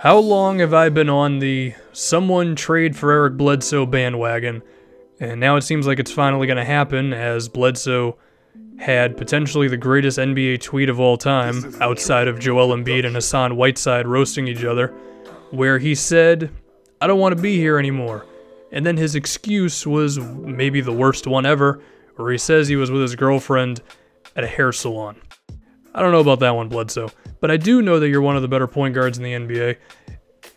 How long have I been on the someone trade for Eric Bledsoe bandwagon? And now it seems like it's finally going to happen as Bledsoe had potentially the greatest NBA tweet of all time, outside of Joel Embiid and Hassan Whiteside roasting each other, where he said, I don't want to be here anymore. And then his excuse was maybe the worst one ever, where he says he was with his girlfriend at a hair salon. I don't know about that one, Bledsoe, but I do know that you're one of the better point guards in the NBA.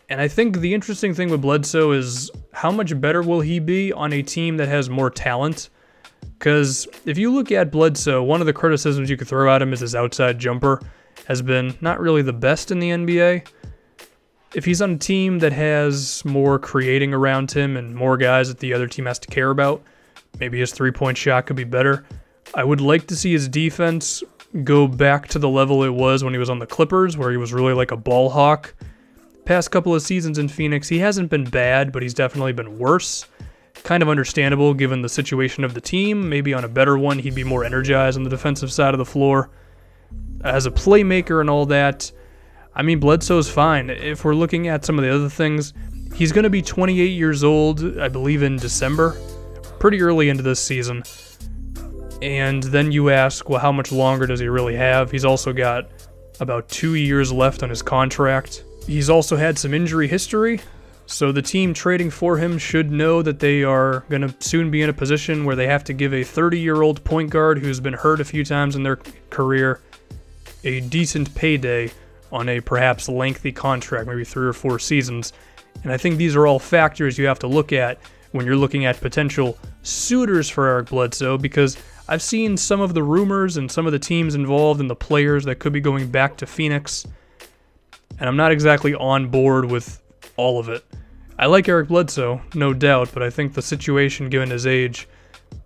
And I think the interesting thing with Bledsoe is how much better will he be on a team that has more talent? Because if you look at Bledsoe, one of the criticisms you could throw at him is his outside jumper has been not really the best in the NBA. If he's on a team that has more creating around him and more guys that the other team has to care about, maybe his three point shot could be better. I would like to see his defense go back to the level it was when he was on the Clippers, where he was really like a ball hawk. Past couple of seasons in Phoenix, he hasn't been bad, but he's definitely been worse. Kind of understandable given the situation of the team. Maybe on a better one, he'd be more energized on the defensive side of the floor. As a playmaker and all that, I mean, Bledsoe's fine. If we're looking at some of the other things, he's going to be 28 years old, I believe, in December, pretty early into this season. And then you ask, well, how much longer does he really have? He's also got about two years left on his contract. He's also had some injury history, so the team trading for him should know that they are going to soon be in a position where they have to give a 30 year old point guard who's been hurt a few times in their career a decent payday on a perhaps lengthy contract, maybe three or four seasons. And I think these are all factors you have to look at when you're looking at potential suitors for Eric Bledsoe because I've seen some of the rumors and some of the teams involved and the players that could be going back to Phoenix, and I'm not exactly on board with all of it. I like Eric Bledsoe, no doubt, but I think the situation given his age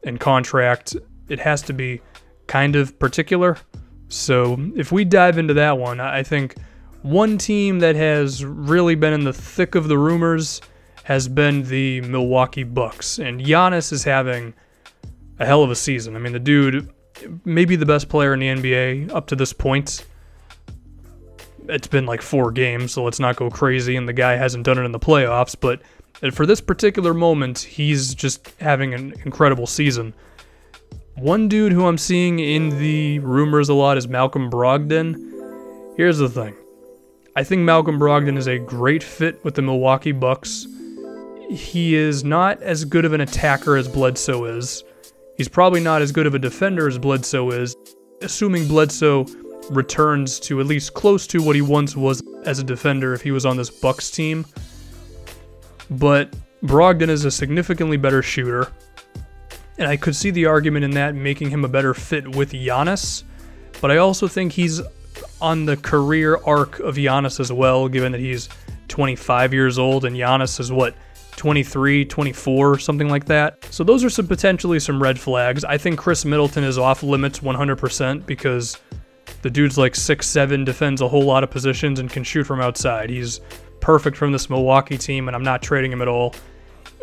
and contract, it has to be kind of particular. So if we dive into that one, I think one team that has really been in the thick of the rumors has been the Milwaukee Bucks, and Giannis is having a hell of a season. I mean, the dude, maybe the best player in the NBA up to this point. It's been like four games, so let's not go crazy. And the guy hasn't done it in the playoffs, but for this particular moment, he's just having an incredible season. One dude who I'm seeing in the rumors a lot is Malcolm Brogdon. Here's the thing I think Malcolm Brogdon is a great fit with the Milwaukee Bucks. He is not as good of an attacker as Bledsoe is. He's probably not as good of a defender as Bledsoe is, assuming Bledsoe returns to at least close to what he once was as a defender if he was on this Bucks team. But Brogdon is a significantly better shooter, and I could see the argument in that making him a better fit with Giannis. But I also think he's on the career arc of Giannis as well, given that he's 25 years old and Giannis is what 23, 24, something like that. So those are some potentially some red flags. I think Khris Middleton is off limits 100% because the dude's like six seven, defends a whole lot of positions, and can shoot from outside. He's perfect from this Milwaukee team, and I'm not trading him at all.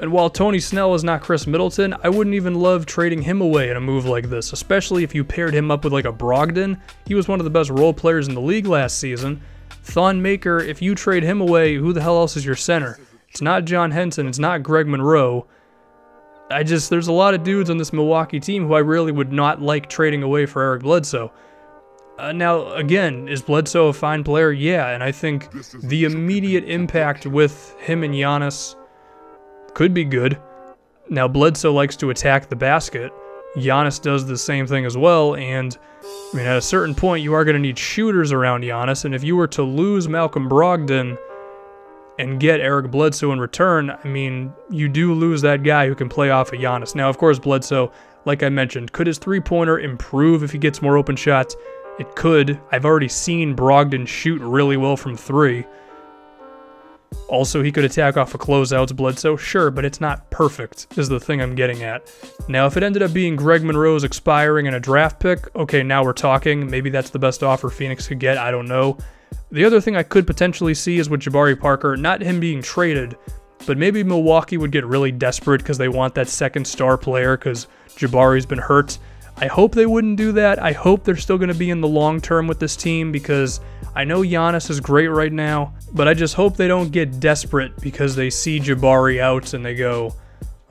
And while Tony Snell is not Khris Middleton, I wouldn't even love trading him away in a move like this, especially if you paired him up with like a Brogdon. He was one of the best role players in the league last season. Thon Maker, if you trade him away, who the hell else is your center? It's not John Henson. It's not Greg Monroe. I just, there's a lot of dudes on this Milwaukee team who I really would not like trading away for Eric Bledsoe. Uh, now, again, is Bledsoe a fine player? Yeah, and I think the immediate impact with him and Giannis could be good. Now, Bledsoe likes to attack the basket. Giannis does the same thing as well, and I mean, at a certain point, you are going to need shooters around Giannis, and if you were to lose Malcolm Brogdon, and get Eric Bledsoe in return, I mean, you do lose that guy who can play off of Giannis. Now, of course, Bledsoe, like I mentioned, could his three pointer improve if he gets more open shots? It could. I've already seen Brogdon shoot really well from three. Also, he could attack off of closeouts, Bledsoe, sure, but it's not perfect, is the thing I'm getting at. Now, if it ended up being Greg Monroe's expiring and a draft pick, okay, now we're talking. Maybe that's the best offer Phoenix could get, I don't know. The other thing I could potentially see is with Jabari Parker, not him being traded, but maybe Milwaukee would get really desperate because they want that second star player because Jabari's been hurt. I hope they wouldn't do that. I hope they're still going to be in the long term with this team because I know Giannis is great right now, but I just hope they don't get desperate because they see Jabari out and they go,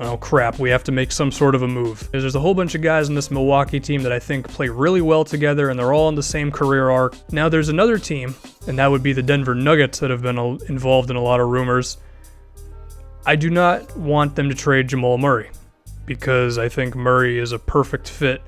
oh crap, we have to make some sort of a move. There's a whole bunch of guys in this Milwaukee team that I think play really well together and they're all in the same career arc. Now there's another team, and that would be the Denver Nuggets that have been involved in a lot of rumors. I do not want them to trade Jamal Murray because I think Murray is a perfect fit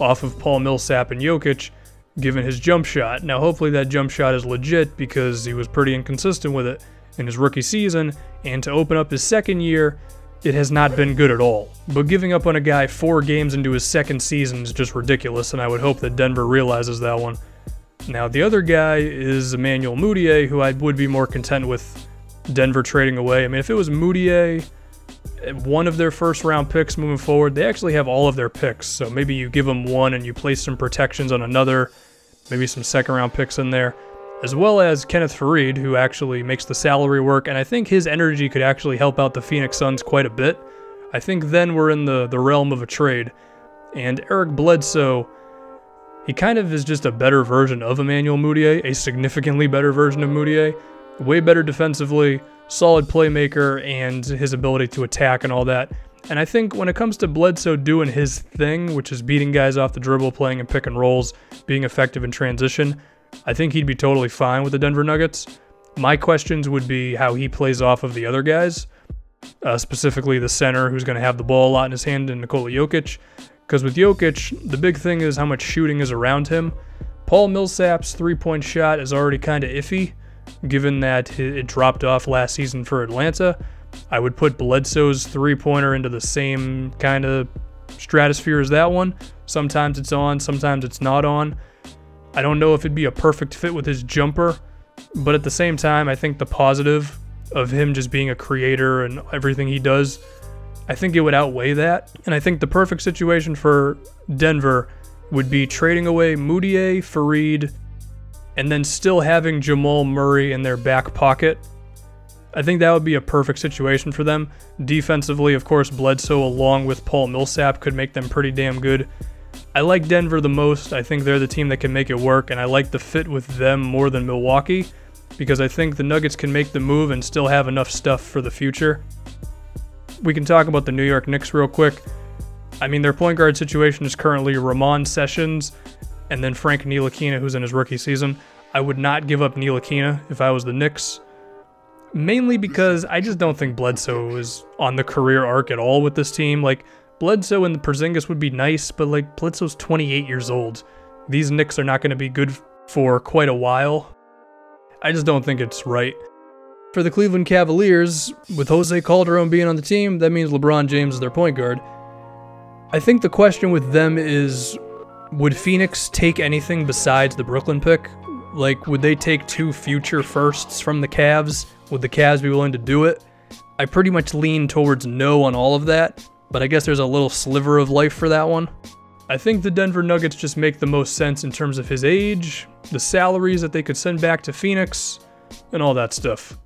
off of Paul Millsap and Jokic given his jump shot. Now hopefully that jump shot is legit because he was pretty inconsistent with it in his rookie season and to open up his second year it has not been good at all. But giving up on a guy four games into his second season is just ridiculous, and I would hope that Denver realizes that one. Now, the other guy is Emmanuel Mudiay, who I would be more content with Denver trading away. I mean, if it was Mudiay, one of their first round picks moving forward, they actually have all of their picks. So maybe you give them one and you place some protections on another, maybe some second round picks in there as well as Kenneth Faried, who actually makes the salary work, and I think his energy could actually help out the Phoenix Suns quite a bit. I think then we're in the, the realm of a trade. And Eric Bledsoe, he kind of is just a better version of Emmanuel Mudiay, a significantly better version of Mudiay. Way better defensively, solid playmaker, and his ability to attack and all that. And I think when it comes to Bledsoe doing his thing, which is beating guys off the dribble, playing in pick and rolls, being effective in transition, I think he'd be totally fine with the Denver Nuggets. My questions would be how he plays off of the other guys, uh, specifically the center who's going to have the ball a lot in his hand and Nikola Jokic. Because with Jokic, the big thing is how much shooting is around him. Paul Millsap's three point shot is already kind of iffy, given that it dropped off last season for Atlanta. I would put Bledsoe's three pointer into the same kind of stratosphere as that one. Sometimes it's on, sometimes it's not on. I don't know if it'd be a perfect fit with his jumper, but at the same time, I think the positive of him just being a creator and everything he does, I think it would outweigh that. And I think the perfect situation for Denver would be trading away Mudiay, Faried, and then still having Jamal Murray in their back pocket. I think that would be a perfect situation for them. Defensively, of course, Bledsoe along with Paul Millsap could make them pretty damn good. I like Denver the most. I think they're the team that can make it work, and I like the fit with them more than Milwaukee because I think the Nuggets can make the move and still have enough stuff for the future. We can talk about the New York Knicks real quick. I mean, their point guard situation is currently Ramon Sessions and then Frank Ntilikina, who's in his rookie season. I would not give up Ntilikina if I was the Knicks, mainly because I just don't think Bledsoe is on the career arc at all with this team. Like, Bledsoe and the Porzingis would be nice, but like Bledsoe's 28 years old. These Knicks are not going to be good for quite a while. I just don't think it's right. For the Cleveland Cavaliers, with Jose Calderon being on the team, that means LeBron James is their point guard. I think the question with them is would Phoenix take anything besides the Brooklyn pick? Like, would they take two future firsts from the Cavs? Would the Cavs be willing to do it? I pretty much lean towards no on all of that, but I guess there's a little sliver of life for that one. I think the Denver Nuggets just make the most sense in terms of his age, the salaries that they could send back to Phoenix, and all that stuff.